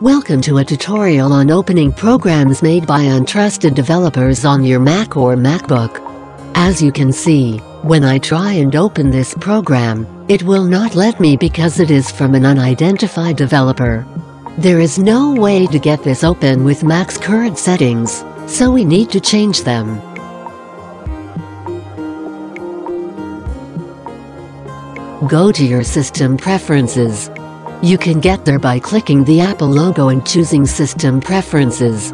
Welcome to a tutorial on opening programs made by untrusted developers on your Mac or MacBook. As you can see, when I try and open this program, it will not let me because it is from an unidentified developer. There is no way to get this open with Mac's current settings, so we need to change them. Go to your system preferences. You can get there by clicking the Apple logo and choosing System Preferences.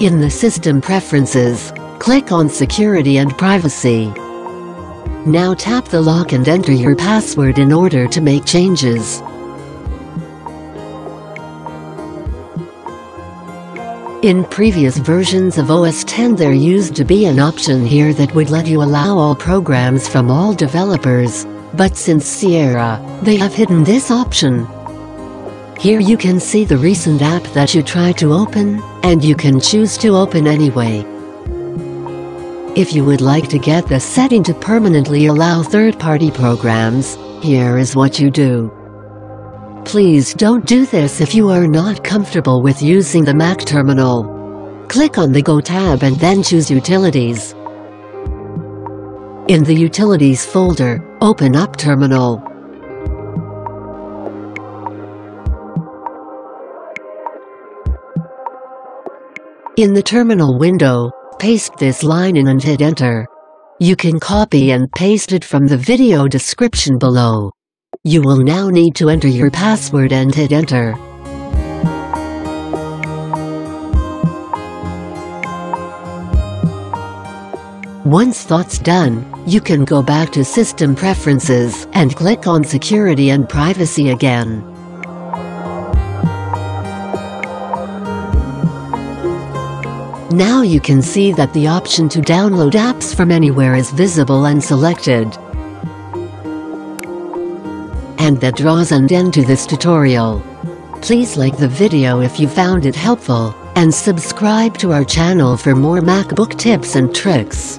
In the System Preferences, click on Security and Privacy. Now tap the lock and enter your password in order to make changes. In previous versions of OS X there used to be an option here that would let you allow all programs from all developers, but since Sierra, uh, they have hidden this option. Here you can see the recent app that you tried to open, and you can choose to open anyway. If you would like to get the setting to permanently allow third-party programs, here is what you do. Please don't do this if you are not comfortable with using the Mac terminal. Click on the Go tab and then choose Utilities. In the Utilities folder, open up Terminal. In the terminal window, paste this line in and hit enter. You can copy and paste it from the video description below. You will now need to enter your password and hit enter. Once that's done, you can go back to System Preferences and click on Security and Privacy again. Now you can see that the option to download apps from anywhere is visible and selected. And that draws an end to this tutorial. Please like the video if you found it helpful, and subscribe to our channel for more MacBook tips and tricks.